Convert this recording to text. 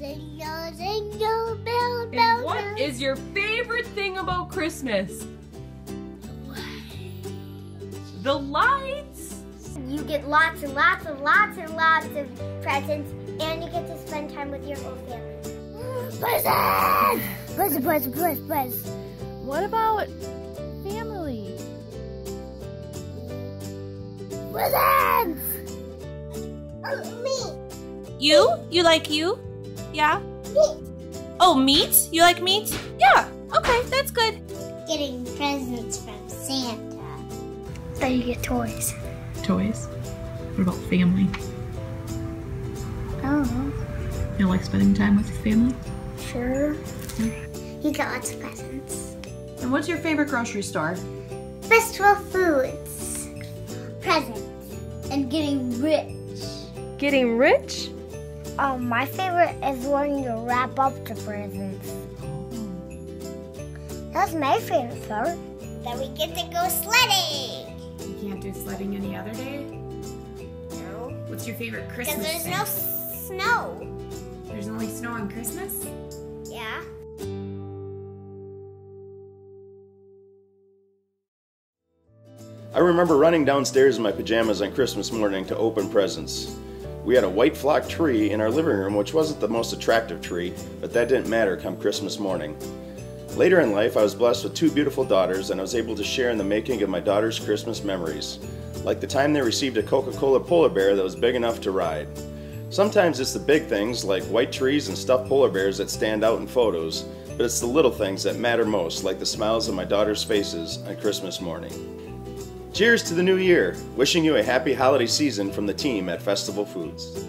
Jingle, jingle, bell, And bell, what bell. is your favorite thing about Christmas? The lights. You get lots and lots and lots and lots of presents, and you get to spend time with your whole family. Presents! Present, present, present, present. What about family? Presents! Oh, me! You? You like you? Yeah? Me! Oh, meat? You like meat? Yeah. Okay, that's good. Getting presents from Santa. So you get toys. Toys. What about family? Oh, You like spending time with your family? sure. You got lots of presents. And what's your favorite grocery store? Festival foods. Presents. And getting rich. Getting rich? Um, my favorite is when you wrap up the presents. That's my favorite part. Then we get to go sledding. You can't do sledding any other day? No. What's your favorite Christmas Because there's thing? no snow. There's only snow on Christmas? Yeah. I remember running downstairs in my pajamas on Christmas morning to open presents. We had a white flock tree in our living room, which wasn't the most attractive tree, but that didn't matter come Christmas morning. Later in life, I was blessed with two beautiful daughters, and I was able to share in the making of my daughters' Christmas memories, like the time they received a Coca Cola polar bear that was big enough to ride. Sometimes it's the big things, like white trees and stuffed polar bears, that stand out in photos, but it's the little things that matter most, like the smiles on my daughters' faces on Christmas morning. Cheers to the new year. Wishing you a happy holiday season from the team at Festival Foods.